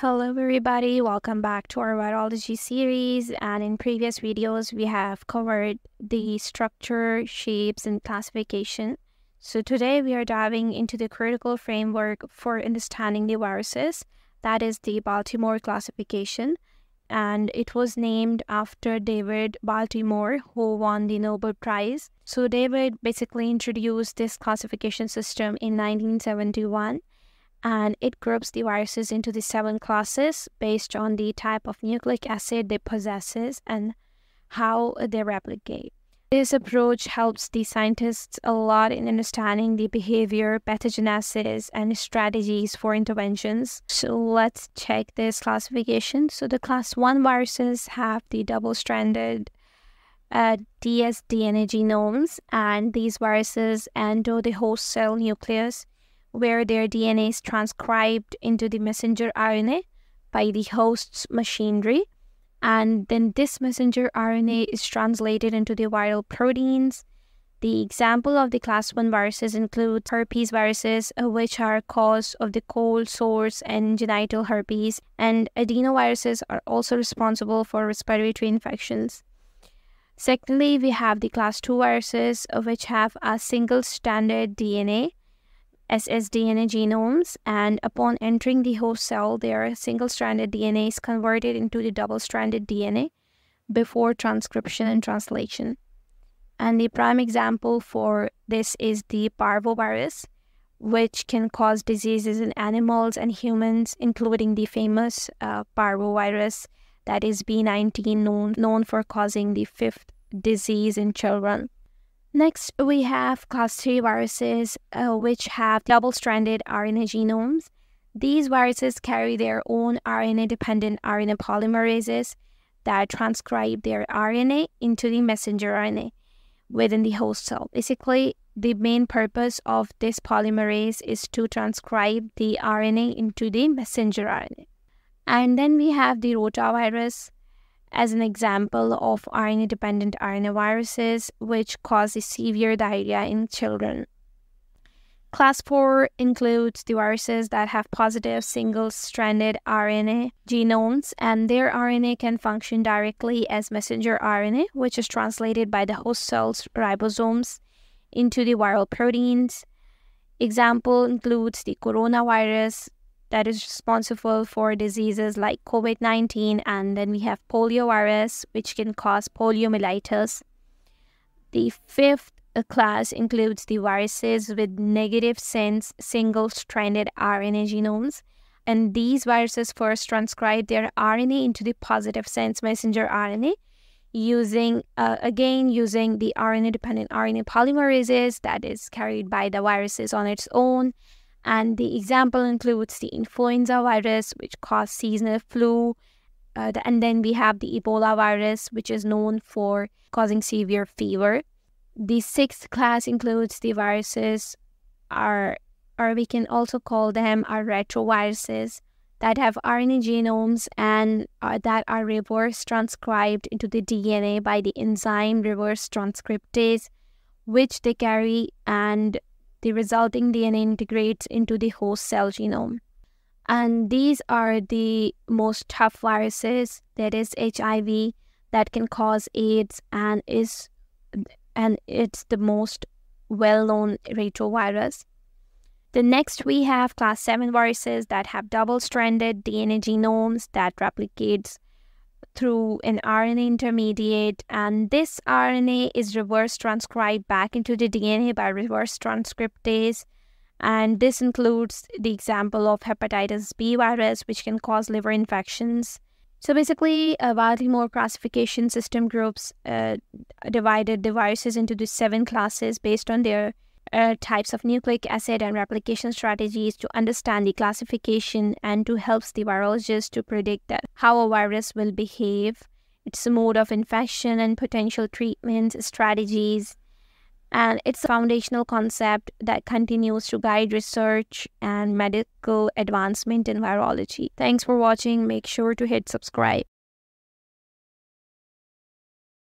Hello everybody, welcome back to our virology series. And in previous videos we have covered the structure, shapes and classification. So today we are diving into the critical framework for understanding the viruses, that is the Baltimore classification. And it was named after David Baltimore who won the Nobel Prize. So David basically introduced this classification system in 1971 and it groups the viruses into the seven classes based on the type of nucleic acid they possesses and how they replicate. This approach helps the scientists a lot in understanding the behavior, pathogenesis, and strategies for interventions. So let's check this classification. So the class 1 viruses have the double-stranded uh, dsDNA genomes, and these viruses enter the host cell nucleus where their DNA is transcribed into the messenger RNA by the host's machinery. And then this messenger RNA is translated into the viral proteins. The example of the class 1 viruses include herpes viruses, uh, which are cause of the cold sores and genital herpes, and adenoviruses are also responsible for respiratory infections. Secondly, we have the class 2 viruses, uh, which have a single stranded DNA ssDNA genomes, and upon entering the host cell, their single-stranded DNA is converted into the double-stranded DNA before transcription and translation. And the prime example for this is the parvovirus, which can cause diseases in animals and humans, including the famous uh, parvovirus that is B19, known, known for causing the fifth disease in children. Next, we have class 3 viruses, uh, which have double-stranded RNA genomes. These viruses carry their own RNA-dependent RNA polymerases that transcribe their RNA into the messenger RNA within the host cell. Basically, the main purpose of this polymerase is to transcribe the RNA into the messenger RNA. And then we have the rotavirus, as an example of RNA dependent RNA viruses which cause severe diarrhea in children. Class 4 includes the viruses that have positive single stranded RNA genomes, and their RNA can function directly as messenger RNA, which is translated by the host cell's ribosomes into the viral proteins. Example includes the coronavirus, that is responsible for diseases like COVID 19, and then we have poliovirus, which can cause poliomyelitis. The fifth class includes the viruses with negative sense single stranded RNA genomes. And these viruses first transcribe their RNA into the positive sense messenger RNA using, uh, again, using the RNA dependent RNA polymerases that is carried by the viruses on its own and the example includes the influenza virus, which causes seasonal flu. Uh, and then we have the Ebola virus, which is known for causing severe fever. The sixth class includes the viruses, are, or we can also call them our retroviruses that have RNA genomes and uh, that are reverse transcribed into the DNA by the enzyme reverse transcriptase, which they carry and the resulting DNA integrates into the host cell genome. And these are the most tough viruses, that is HIV, that can cause AIDS and is and it's the most well-known retrovirus. The next we have class 7 viruses that have double-stranded DNA genomes that replicates through an RNA intermediate, and this RNA is reverse transcribed back into the DNA by reverse transcriptase. And this includes the example of hepatitis B virus, which can cause liver infections. So basically, a Baltimore classification system groups uh, divided the viruses into the seven classes based on their uh, types of nucleic acid and replication strategies to understand the classification and to help the virologist to predict that how a virus will behave, its mode of infection and potential treatment strategies. And it's a foundational concept that continues to guide research and medical advancement in virology. Thanks for watching. Make sure to hit subscribe.